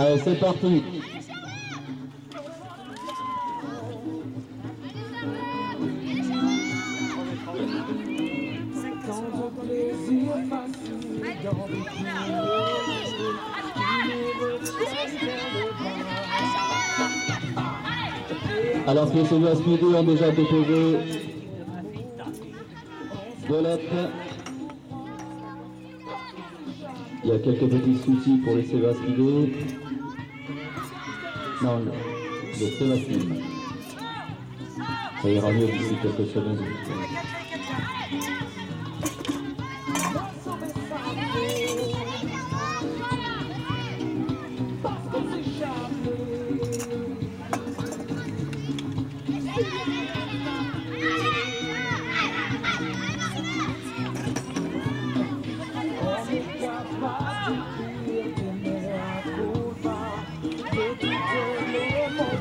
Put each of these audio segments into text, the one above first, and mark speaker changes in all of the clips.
Speaker 1: Allez, c'est parti. Alors que les Speedy ont déjà déposé deux lettres. Il y a quelques petits soucis pour les Sébastidés. Non, les Sébastines. Ça ira mieux d'ici quelques semaines.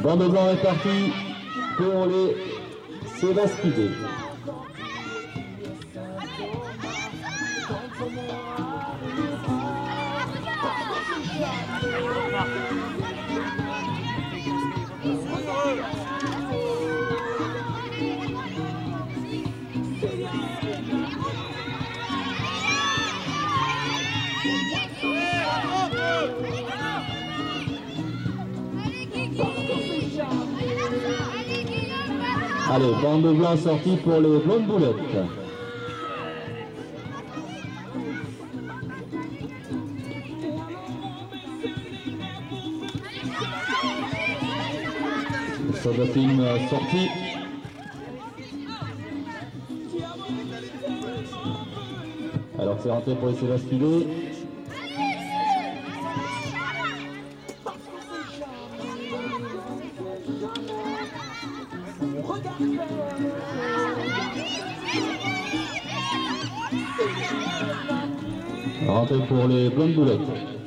Speaker 1: Bande blanc est parti pour les Sébastidés. Allez, bande blanc sortie pour les blondes boulettes. Sodatine sortie. Alors c'est rentré pour les Sébastidés. Rentré pour les blondes boulettes.